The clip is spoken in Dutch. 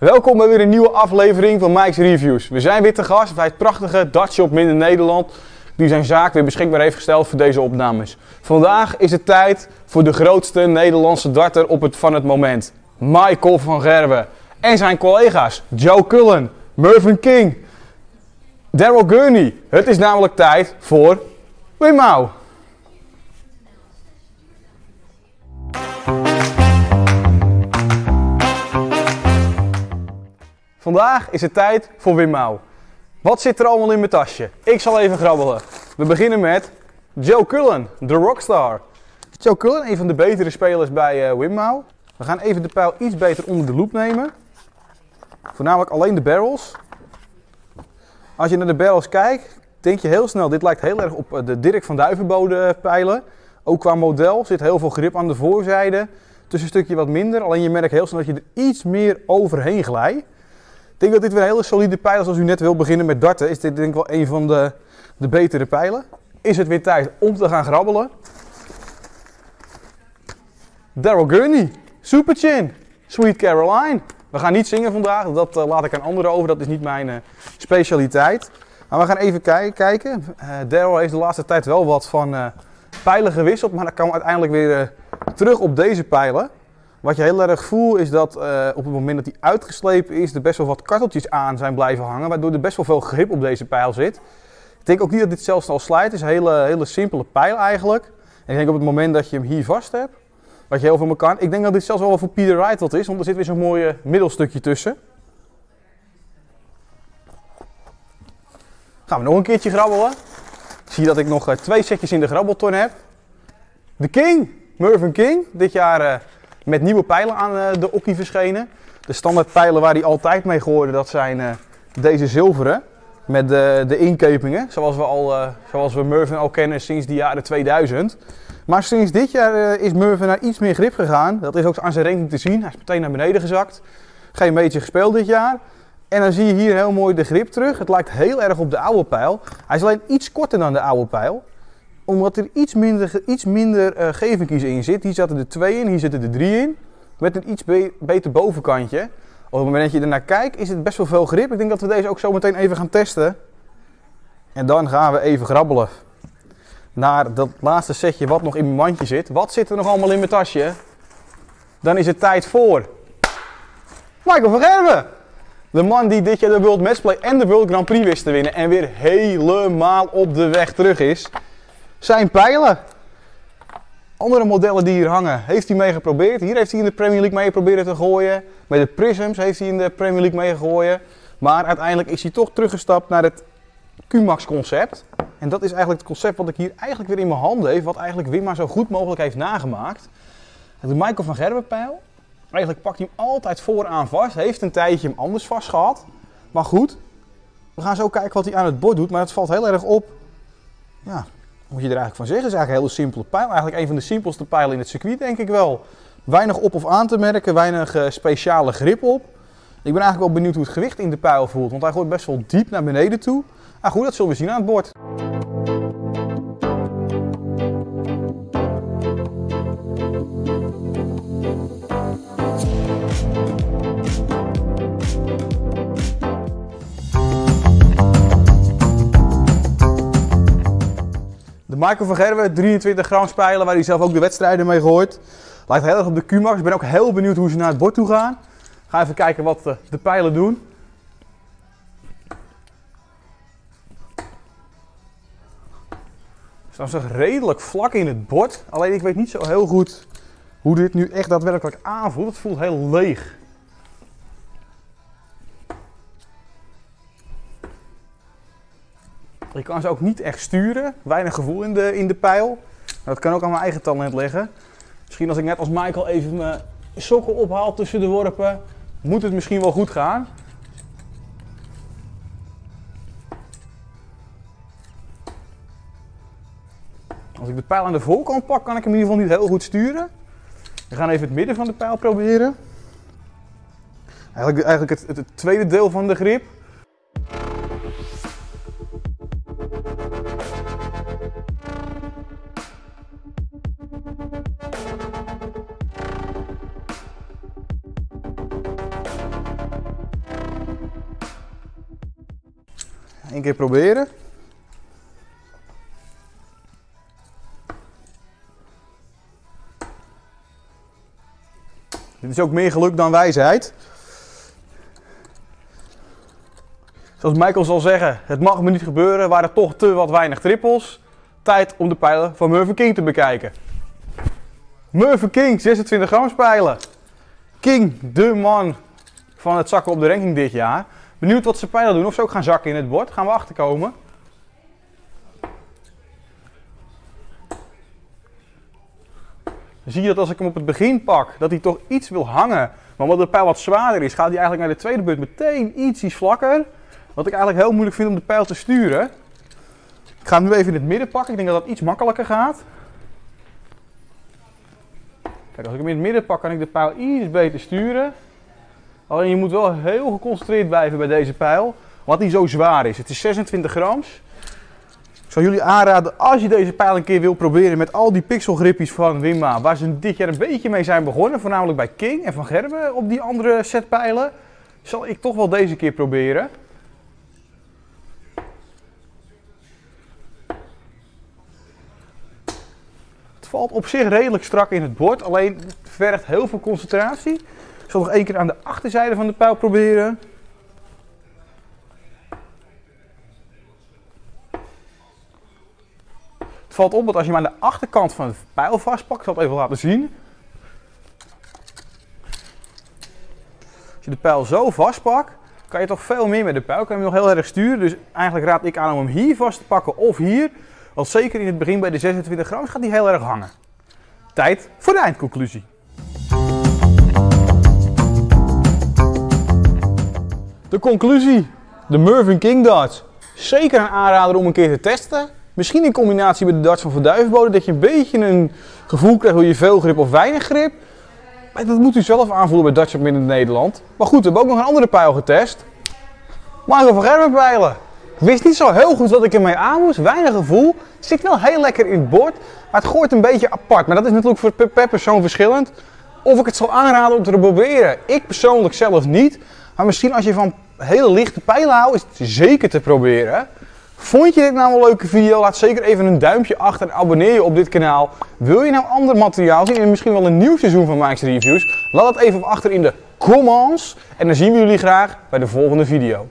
Welkom bij weer een nieuwe aflevering van Mike's Reviews. We zijn weer te gast bij het prachtige Dartshop Midden Nederland, die zijn zaak weer beschikbaar heeft gesteld voor deze opnames. Vandaag is het tijd voor de grootste Nederlandse darter op het, van het moment, Michael van Gerwen. En zijn collega's Joe Cullen, Mervyn King, Daryl Gurney. Het is namelijk tijd voor Wim Vandaag is het tijd voor Wim. Wat zit er allemaal in mijn tasje? Ik zal even grabbelen. We beginnen met Joe Cullen, de rockstar. Joe Cullen, een van de betere spelers bij uh, Wim. We gaan even de pijl iets beter onder de loep nemen. Voornamelijk alleen de barrels. Als je naar de barrels kijkt, denk je heel snel, dit lijkt heel erg op eh, de Dirk van Duivenbode pijlen. Ook qua model zit heel veel grip aan de voorzijde. Tussenstukje wat minder, alleen je merkt heel snel dat je er iets meer overheen glijdt. Ik denk dat dit weer een hele solide pijl is als u net wil beginnen met darten. Is dit denk ik wel een van de, de betere pijlen. Is het weer tijd om te gaan grabbelen. Daryl Gurney, Super Chin, Sweet Caroline. We gaan niet zingen vandaag, dat uh, laat ik aan anderen over, dat is niet mijn uh, specialiteit. Maar we gaan even kijk, kijken. Uh, Daryl heeft de laatste tijd wel wat van pijlen gewisseld, maar dan we uiteindelijk weer terug op deze pijlen. Wat je heel erg voelt is dat op het moment dat hij uitgeslepen is, er best wel wat karteltjes aan zijn blijven hangen, waardoor er best wel veel grip op deze pijl zit. Ik denk ook niet dat dit zelfs al slijt, het is een hele, hele simpele pijl eigenlijk. En ik denk op het moment dat je hem hier vast hebt, wat je heel veel me kan. Ik denk dat dit zelfs wel voor Peter Wright wat is, want er zit weer zo'n mooi middelstukje tussen. Gaan we nog een keertje grabbelen. Zie je dat ik nog uh, twee setjes in de grabbelton heb. De King, Mervyn King, dit jaar uh, met nieuwe pijlen aan uh, de okkie verschenen. De standaard pijlen waar hij altijd mee gooide, dat zijn deze zilveren. Met de, de inkepingen, zoals we, al, zoals we al kennen sinds de jaren 2000. Maar sinds dit jaar is Mervyn naar iets meer grip gegaan. Dat is ook aan zijn ranking te zien. Hij is meteen naar beneden gezakt. Geen beetje gespeeld dit jaar. En dan zie je hier heel mooi de grip terug. Het lijkt heel erg op de oude pijl. Hij is alleen iets korter dan de oude pijl. Omdat er iets minder, iets minder uh, gevenkies in zit. Hier zaten er twee in, hier zitten er drie in. Met een iets be beter bovenkantje. Op het moment dat je ernaar kijkt is het best wel veel grip. Ik denk dat we deze ook zo meteen even gaan testen. En dan gaan we even grabbelen naar dat laatste setje wat nog in mijn mandje zit. Wat zit er nog allemaal in mijn tasje? Dan is het tijd voor Michael van Gerwen. De man die dit jaar de World Matchplay en de World Grand Prix wist te winnen en weer helemaal op de weg terug is. Zijn pijlen. Andere modellen die hier hangen, heeft hij mee geprobeerd. Hier heeft hij in de Premier League mee proberen te gooien. Met de Prisms heeft hij in de Premier League mee gegooid. Maar uiteindelijk is hij toch teruggestapt naar het QMAX concept. En dat is eigenlijk het concept wat ik hier eigenlijk weer in mijn handen heb, wat eigenlijk Wim zo goed mogelijk heeft nagemaakt. De Michael van Gerben pijl. Eigenlijk pakt hij hem altijd vooraan vast. Heeft een tijdje hem anders vast gehad. Maar goed, we gaan zo kijken wat hij aan het bord doet. Maar het valt heel erg op. Ja, moet je er eigenlijk van zeggen? Het is eigenlijk een hele simpele pijl. Eigenlijk een van de simpelste pijlen in het circuit, denk ik wel. Weinig op of aan te merken, weinig uh, speciale grip op. Ik ben eigenlijk wel benieuwd hoe het gewicht in de pijl voelt. Want hij gooit best wel diep naar beneden toe. Ah goed, dat zullen we zien aan het bord. Michael van Gerwen, 23 gram spijlen, waar hij zelf ook de wedstrijden mee gooit. Lijkt heel erg op de Q-Max. Ik ben ook heel benieuwd hoe ze naar het bord toe gaan. Ga even kijken wat de, de pijlen doen. Staan ze redelijk vlak in het bord. Alleen ik weet niet zo heel goed hoe dit nu echt daadwerkelijk aanvoelt. Het voelt heel leeg. Je kan ze ook niet echt sturen. Weinig gevoel in de, in de pijl. Dat kan ook aan mijn eigen talent liggen. Misschien als ik net als Michael even mijn sokken ophaal tussen de worpen, moet het misschien wel goed gaan. Als ik de pijl aan de voorkant pak, kan ik hem in ieder geval niet heel goed sturen. We gaan even het midden van de pijl proberen. Eigenlijk, eigenlijk het, het tweede deel van de grip. Eén keer proberen. Dit is ook meer geluk dan wijsheid. Zoals Michael zal zeggen, het mag me niet gebeuren, waren toch te wat weinig trippels. Tijd om de pijlen van Mervyn King te bekijken. Mervyn King, 26 gram pijlen. King, de man van het zakken op de ranking dit jaar. Benieuwd wat ze pijlen doen, of ze ook gaan zakken in het bord. Gaan we achterkomen. Zie je dat als ik hem op het begin pak, dat hij toch iets wil hangen. Maar omdat de pijl wat zwaarder is, gaat hij eigenlijk naar de tweede beurt meteen iets, iets vlakker. Wat ik eigenlijk heel moeilijk vind om de pijl te sturen. Ik ga hem nu even in het midden pakken. Ik denk dat dat iets makkelijker gaat. Kijk, als ik hem in het midden pak, kan ik de pijl iets beter sturen. Alleen je moet wel heel geconcentreerd blijven bij deze pijl. Wat die zo zwaar is. Het is 26 grams. Ik zou jullie aanraden, als je deze pijl een keer wil proberen met al die pixelgrippies van Wimma, waar ze dit jaar een beetje mee zijn begonnen, voornamelijk bij King en Van Gerben op die andere set pijlen, zal ik toch wel deze keer proberen. Het valt op zich redelijk strak in het bord, alleen het vergt heel veel concentratie. Ik zal nog één keer aan de achterzijde van de pijl proberen. Het valt op dat als je hem aan de achterkant van de pijl vastpakt, ik zal het even laten zien. Als je de pijl zo vastpakt, kan je toch veel meer met de pijl. Kan je hem nog heel erg sturen. Dus eigenlijk raad ik aan om hem hier vast te pakken of hier. Want zeker in het begin bij de 26 gram gaat hij heel erg hangen. Tijd voor de eindconclusie. Conclusie. De Mervyn King darts. Zeker een aanrader om een keer te testen. Misschien in combinatie met de darts van Verduivenbode, dat je een beetje een gevoel krijgt hoe je veel grip of weinig grip. Maar dat moet u zelf aanvoelen bij Darts op in Nederland. Maar goed, we hebben ook nog een andere pijl getest. Marco van Gerben pijlen. Ik wist niet zo heel goed wat ik ermee aan moest. Weinig gevoel. Zit wel heel lekker in het bord. Maar het gooit een beetje apart. Maar dat is natuurlijk voor per persoon verschillend. Of ik het zal aanraden om te proberen. Ik persoonlijk zelf niet. Maar misschien als je van hele lichte pijlen houdt, is het zeker te proberen. Vond je dit nou een leuke video? Laat zeker even een duimpje achter en abonneer je op dit kanaal. Wil je nou ander materiaal zien en misschien wel een nieuw seizoen van Mike's Reviews? Laat dat even achter in de comments. En dan zien we jullie graag bij de volgende video.